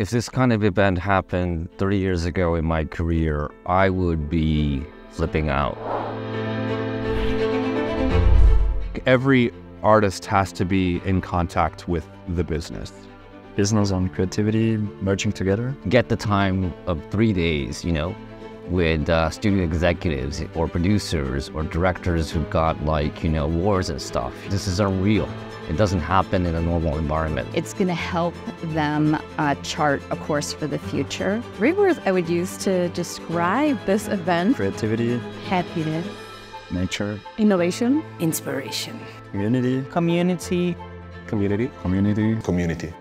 If this kind of event happened 30 years ago in my career, I would be flipping out. Every artist has to be in contact with the business. Business and creativity merging together. Get the time of three days, you know, with uh, studio executives or producers or directors who've got like, you know, wars and stuff. This is unreal. It doesn't happen in a normal environment. It's going to help them uh, chart a course for the future. Three words I would use to describe this event Creativity, happiness, nature, innovation, inspiration, community, community, Community. community, community.